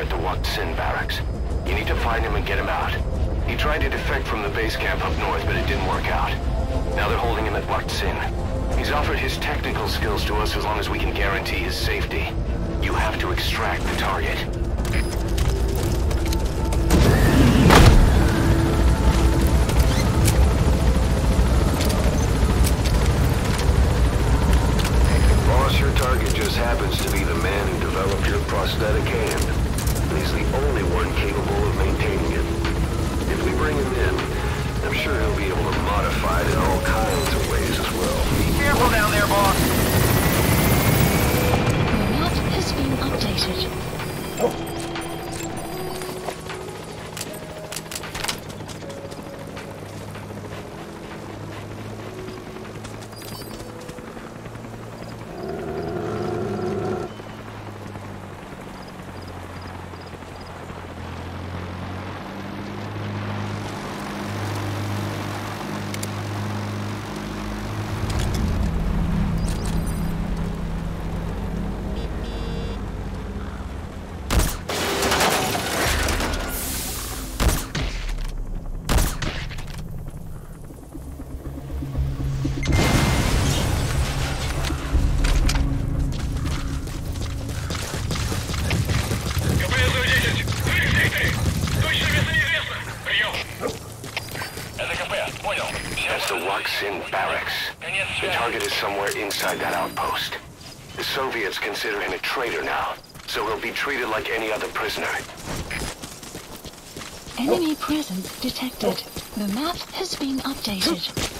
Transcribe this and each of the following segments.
at the Wakh Sind barracks. You need to find him and get him out. He tried to defect from the base camp up north, but it didn't work out. Now they're holding him at Wakh Sind. He's offered his technical skills to us as long as we can guarantee his safety. You have to extract the target. Boss, your target just happens to be the man who developed your prosthetic hand. Updated. Inside that outpost. The Soviets consider him a traitor now, so he'll be treated like any other prisoner. Enemy presence detected. The map has been updated.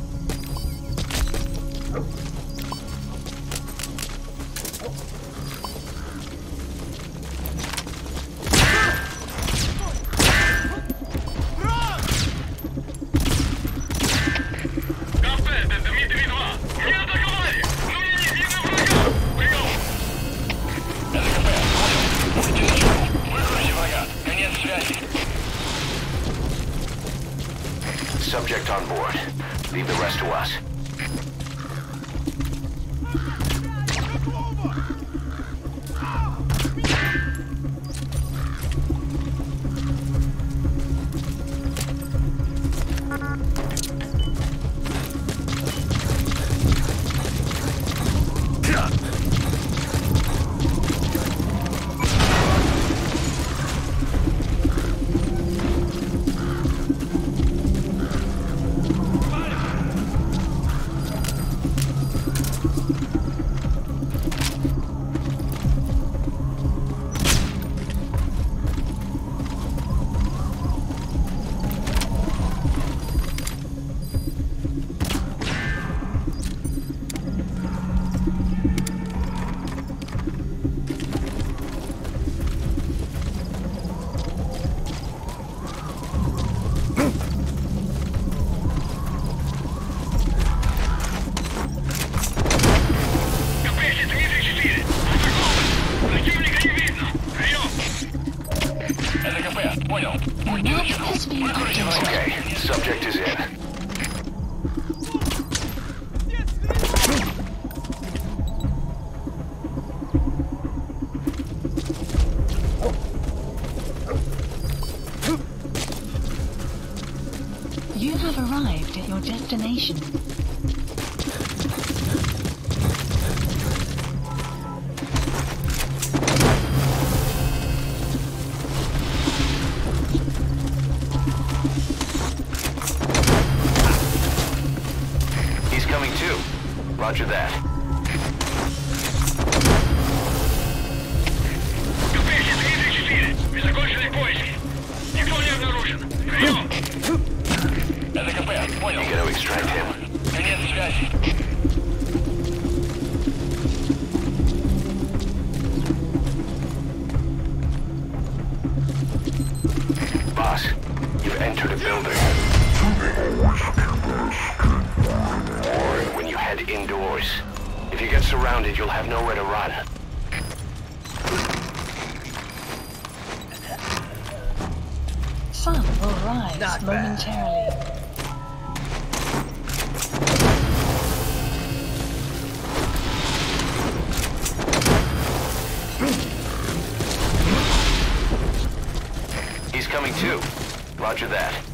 Leave the rest to us. Okay, subject is in. You have arrived at your destination. Roger that. Surrounded, you'll have nowhere to run. Sun will rise momentarily. He's coming too. Roger that.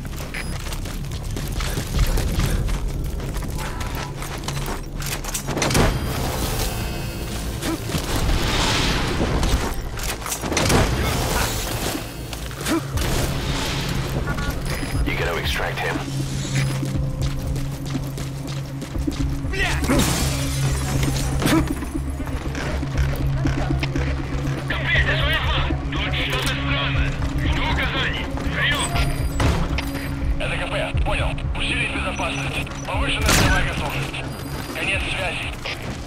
Это КП. Понял. Усилить безопасность. Повышенная боевая готовность. Конец связи.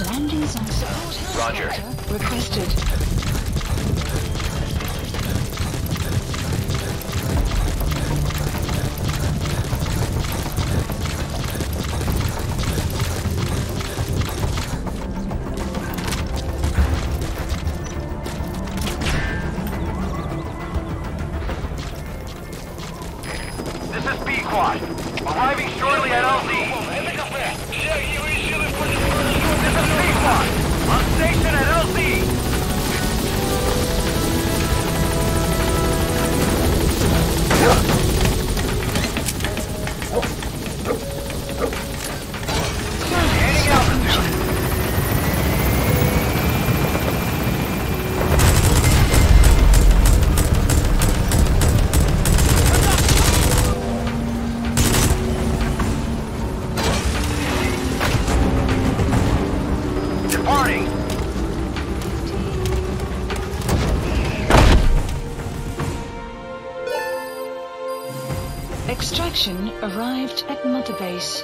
landings on support Roger. requested. Arrived at Mother Base.